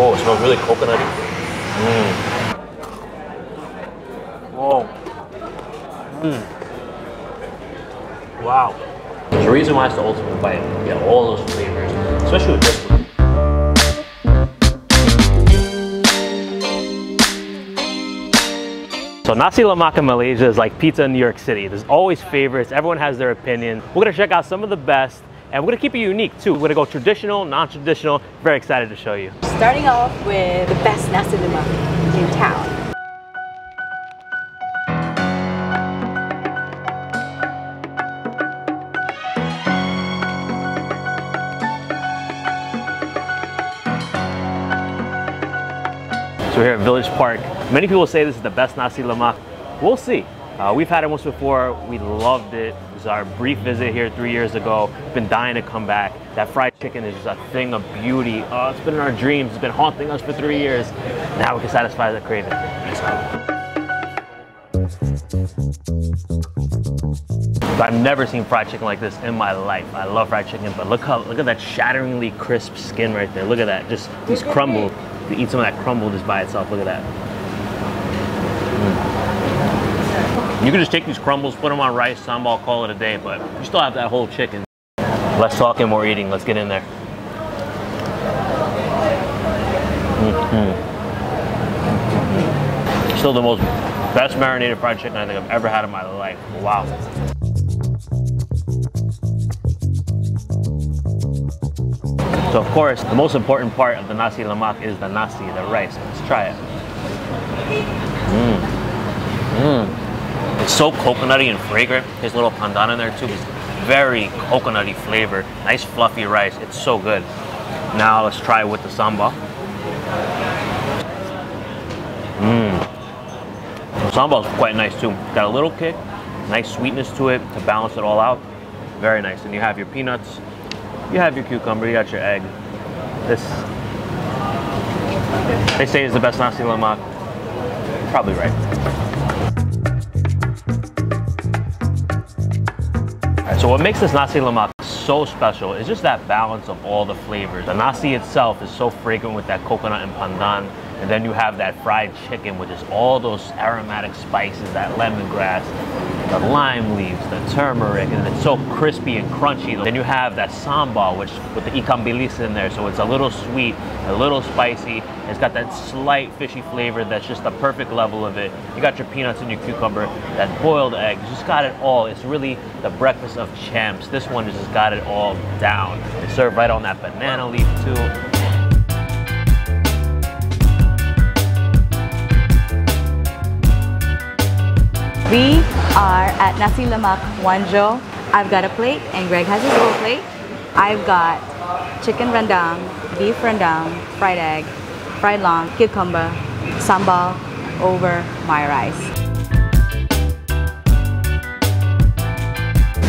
Oh, it smells really coconutty. Mm. Whoa. Mm. Wow. Why it's the ultimate bite. You get all those flavors, especially with this one. So nasi lemak in Malaysia is like pizza in New York City. There's always favorites. Everyone has their opinion. We're gonna check out some of the best and we're gonna keep it unique too. We're gonna go traditional, non-traditional. Very excited to show you. Starting off with the best nasi lemak in town. So we're here at Village Park. Many people say this is the best nasi lemak. We'll see. Uh, we've had it once before. We loved it. It was our brief visit here three years ago. Been dying to come back. That fried chicken is just a thing of beauty. Oh, it's been in our dreams. It's been haunting us for three years. Now we can satisfy the craving. Let's. I've never seen fried chicken like this in my life. I love fried chicken, but look how look at that shatteringly crisp skin right there. Look at that. Just these crumble. You eat some of that crumble just by itself. Look at that. Mm. You can just take these crumbles, put them on rice, sambal, call it a day, but you still have that whole chicken. Less talking, more eating. Let's get in there. Mm -hmm. Still the most best marinated fried chicken I think I've ever had in my life. Wow. So of course, the most important part of the nasi lemak is the nasi, the rice. Let's try it. Mmm. Mmm. It's so coconutty and fragrant. A little pandan in there too. It's very coconutty flavor. Nice fluffy rice. It's so good. Now let's try it with the sambal. Mmm. Sambal is quite nice too. Got a little kick, nice sweetness to it to balance it all out. Very nice. And you have your peanuts, you have your cucumber, you got your egg. This, they say is the best nasi lemak. Probably right. Right, so what makes this nasi lemak so special is just that balance of all the flavors. The nasi itself is so fragrant with that coconut and pandan, and then you have that fried chicken with just all those aromatic spices, that lemongrass, the lime leaves, the turmeric, and it's so crispy and crunchy. Then you have that sambal, which with the ikan bilis in there, so it's a little sweet, a little spicy. It's got that slight fishy flavor that's just the perfect level of it. You got your peanuts and your cucumber, that boiled egg, just got it all. It's really the breakfast of champs. This one just got it all down. It's served right on that banana leaf too. We are at Nasi Lemak Wanjo. I've got a plate and Greg has his own plate. I've got chicken rendang, beef rendang, fried egg, fried long, cucumber, sambal over my rice.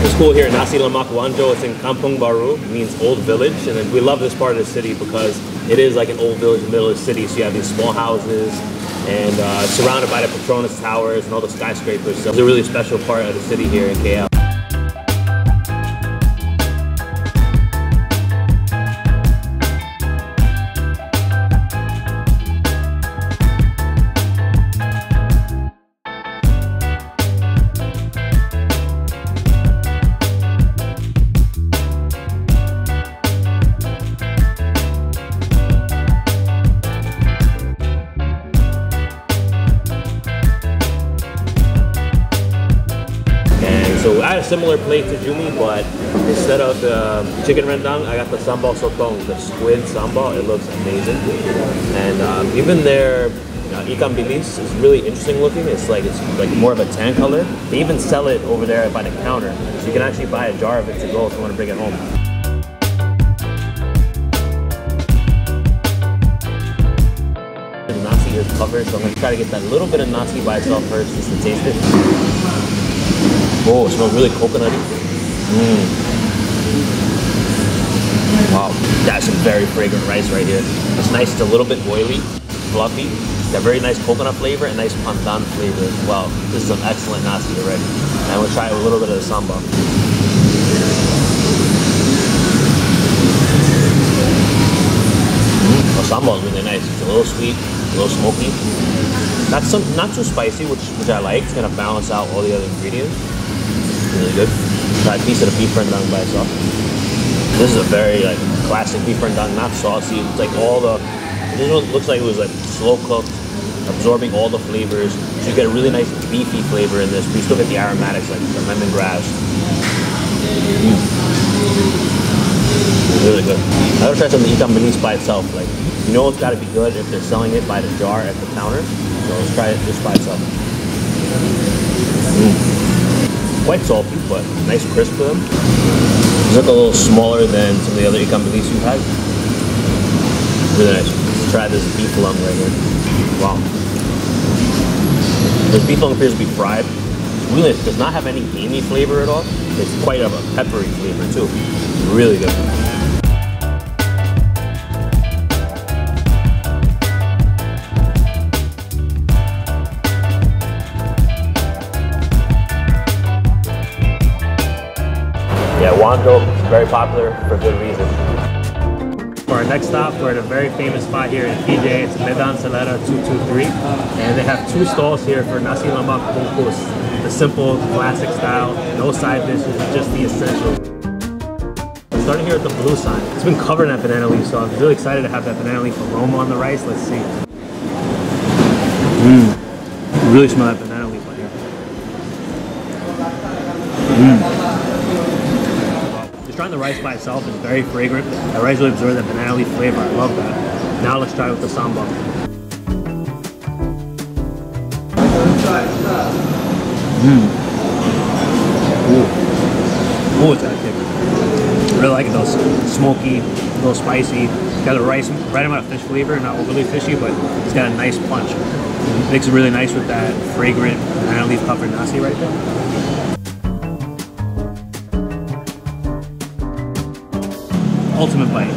It's cool here, Nasi Lemak Wanjo. It's in Kampung Baru, means old village, and we love this part of the city because it is like an old village in the middle of the city. So you have these small houses, and uh, surrounded by the Petronas Towers and all the skyscrapers. So it's a really special part of the city here in KL. So I had a similar plate to Jumi, but instead of the chicken rendang, I got the sambal sotong, the squid sambal. It looks amazing. And um, even their uh, ikan bilis is really interesting looking. It's like it's like more of a tan color. They even sell it over there by the counter, so you can actually buy a jar of it to go if you want to bring it home. The nasi is covered, so I'm gonna try to get that little bit of nasi by itself first, just to taste it. Oh, it smells really coconutty. Mmm. Wow, that's some very fragrant rice right here. It's nice, it's a little bit oily, fluffy. Got very nice coconut flavor and nice pandan flavor as well. This is an excellent nasi already. And we'll try a little bit of the sambal. Mm, the sambal sambal is really nice. It's a little sweet, a little smoky. Not some, not too spicy, which which I like. It's gonna balance out all the other ingredients. Really good. A piece of the beef rendang by itself. This is a very like classic beef rendang, not saucy. It's like all the. This one looks like it was like slow cooked, absorbing all the flavors. So you get a really nice beefy flavor in this, but you still get the aromatics like the lemongrass. Mm. Really good. I gotta try some of the ikan bilis by itself. Like, you know it's gotta be good if they're selling it by the jar at the counter. So let's try it just by itself. Mm. Quite salty, but nice crisp to them. It's like a little smaller than some of the other ikan bilis you've had. Really nice. Let's try this beef lung right here. Wow. This beef lung appears to be fried. Really, it does not have any gamey flavor at all. It's quite of a peppery flavor too. Really good. Yeah, Wanjo is very popular for good reason. For our next stop, we're at a very famous spot here in PJ. It's Medan Selera 223. And they have two stalls here for nasi lemak bungkus. The simple, classic style, no side dishes, just the essentials. Starting here at the blue sign. It's been covered in that banana leaf, so I'm really excited to have that banana leaf aroma on the rice. Let's see. Mmm. Really smell that banana leaf right here. Mmm. Trying the rice by itself is very fragrant. The rice really absorbs that banana leaf flavor. I love that. Now let's try it with the sambal. Mmm. Ooh. Ooh, it's got a kick. Really like it though. Smoky, a little spicy. It's got a rice, right amount of fish flavor, not overly fishy, but it's got a nice punch. Makes it really nice with that fragrant banana leaf covered nasi right there. Ultimate bite.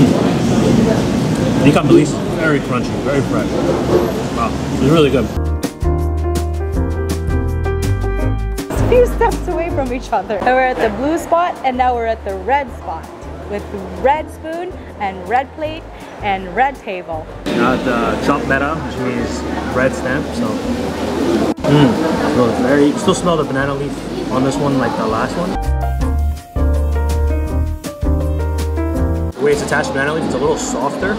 Mm. Ikan bilis, very crunchy, very fresh. Wow, it's really good. A few steps away from each other. So we're at the blue spot and now we're at the red spot with red spoon and red plate and red table. The Cap Merah, which means red stamp, so. Mmm, it's very, still smell the banana leaf on this one like the last one. The way it's attached to banana leaf, it's a little softer.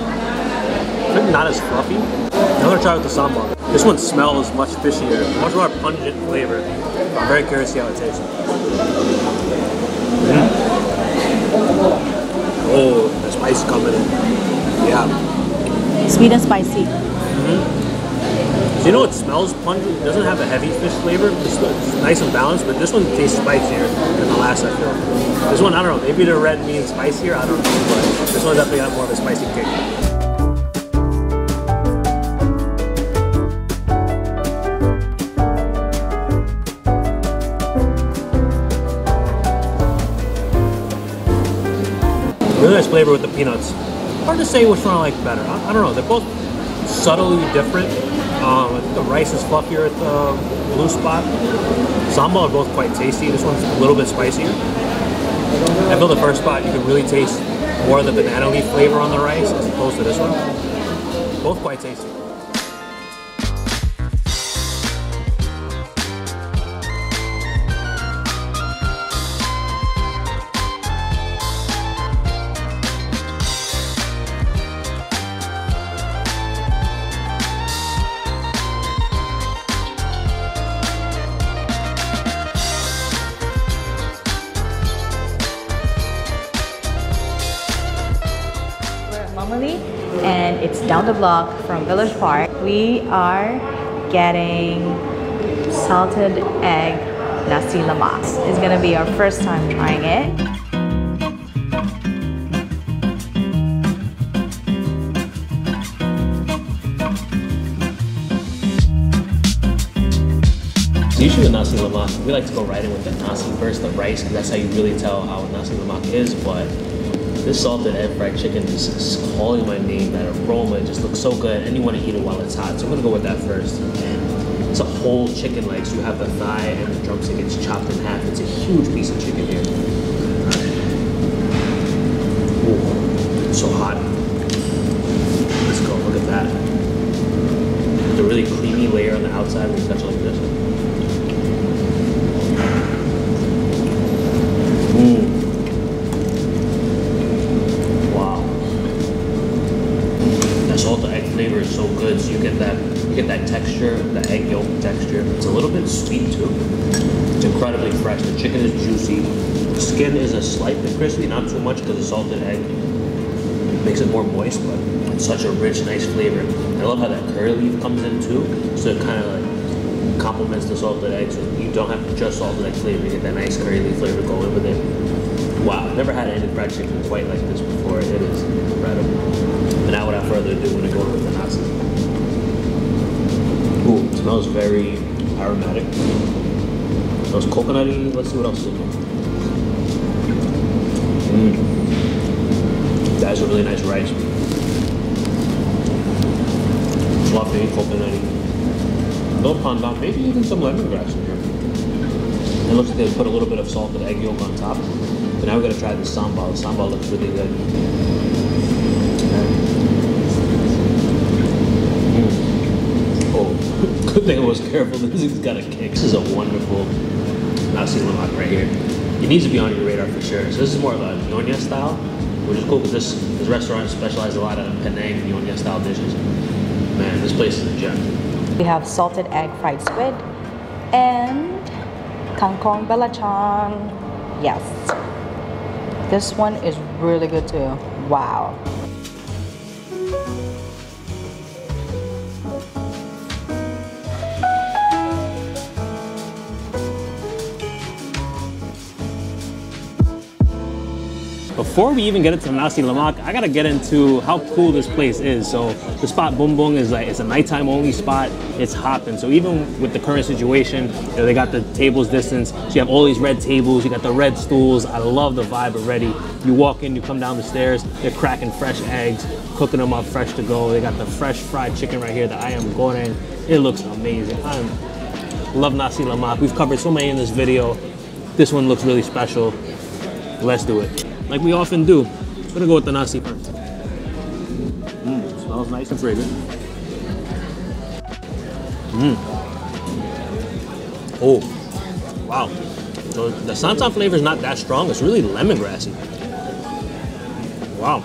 Not as fluffy. I'm gonna try with the sambal. This one smells much fishier, much more pungent flavor. I'm very curious to see how it tastes. Mm. Oh, the spice coming in. Yeah. Sweet and spicy. So you know it smells pungent? It doesn't have a heavy fish flavor. It's, it's nice and balanced, but this one tastes spicier than the last I feel. This one, I don't know, maybe the red means spicier, I don't know, but this one definitely got more of a spicy kick. Really nice flavor with the peanuts. Hard to say which one I like better. I, I don't know. They're both subtly different. Um, the rice is fluffier at the blue spot. Sambal are both quite tasty. This one's a little bit spicier. I feel the first spot you can really taste more of the banana leaf flavor on the rice as opposed to this one. Both quite tasty. It's down the block from Village Park. We are getting salted egg nasi lemak. It's gonna be our first time trying it. Usually with nasi lemak, we like to go right in with the nasi first, the rice, because that's how you really tell how nasi lemak is. But this salted egg fried chicken is, calling my name. That aroma it just looks so good, and you want to eat it while it's hot. So I'm gonna go with that first. It's a whole chicken leg, so you have the thigh and the drumstick. It's chopped in half. It's a huge piece of chicken here. Ooh, so hot. Let's go. Look at that. The really creamy layer on the outside when you touch it like this. Not too much because the salted egg makes it more moist, but it's such a rich, nice flavor. I love how that curry leaf comes in too, so it kind of like complements the salted egg, so you don't have to just salted egg flavor. You get that nice curry leaf flavor going with it. Wow, I've never had any fried chicken quite like this before. It is incredible. And now, without further ado, I'm gonna go with the nasi. Ooh, smells very aromatic. Smells coconutty. Let's see what else is in. Really nice rice. Fluffy, coconutty. Little pandan, maybe even some lemongrass in here. It looks like they put a little bit of salted egg yolk on top. But now we're gonna try the sambal. The sambal looks really good. Mm. Oh, good thing I was careful. This thing's got a kick. This is a wonderful nasi lemak right here. It needs to be on your radar for sure. So this is more of a nyonya style, which is cool because this, this restaurant specializes a lot in Penang and nyonya style dishes. Man, this place is a gem. We have salted egg fried squid and kangkong belacan. Yes. This one is really good too. Wow. Before we even get into Nasi Lemak, I gotta get into how cool this place is. So the spot Bumbung is like it's a nighttime only spot. It's hopping. So even with the current situation, you know, they got the tables distance. So you have all these red tables. You got the red stools. I love the vibe already. You walk in, you come down the stairs. They're cracking fresh eggs, cooking them up fresh to go. They got the fresh fried chicken right here that I am going in. It looks amazing. I love Nasi Lemak. We've covered so many in this video. This one looks really special. Let's do it like we often do. I'm gonna go with the nasi first. Mmm, smells nice and fragrant. Mmm. Oh, wow. So the santan flavor is not that strong. It's really lemongrassy. Wow.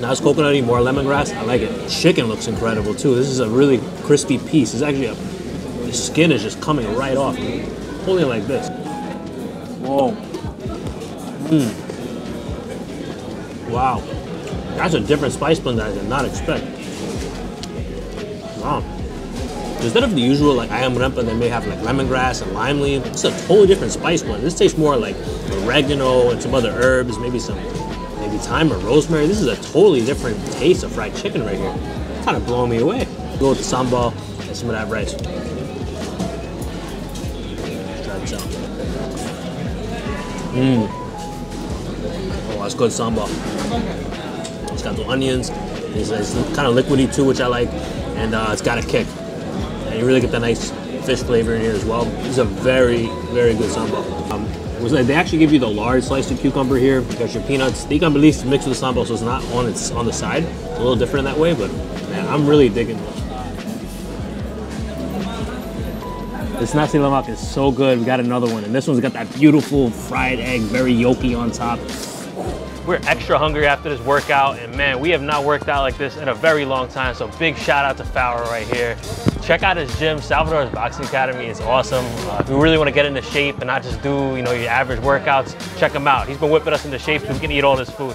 Now it's coconutty, more lemongrass. I like it. Chicken looks incredible too. This is a really crispy piece. It's actually a, the skin is just coming right off. Holding it like this. Whoa. Mm. Wow. That's a different spice blend that I did not expect. Wow. Instead of the usual like ayam rempah that may have like lemongrass and lime leaf, it's a totally different spice blend. This tastes more like oregano and some other herbs, maybe some maybe thyme or rosemary. This is a totally different taste of fried chicken right here. Kind of blowing me away. Go with the sambal and some of that rice. Mmm. That's good sambal. It's got the onions. It's, it's kind of liquidy too, which I like, and uh, it's got a kick. And you really get the nice fish flavor in here as well. It's a very, very good sambal. Um, they actually give you the large sliced cucumber here. You got your peanuts. The ikan bilis mixed with the sambal, so it's not on its on the side. It's a little different in that way, but man, I'm really digging this. This nasi lemak is so good. We got another one, and this one's got that beautiful fried egg, very yolky on top. We're extra hungry after this workout, and man, we have not worked out like this in a very long time, so big shout out to Farrah right here. Check out his gym, Salvador's Boxing Academy is awesome. Uh, if you really want to get into shape and not just do, you know, your average workouts, check him out. He's been whipping us into shape so we can eat all this food.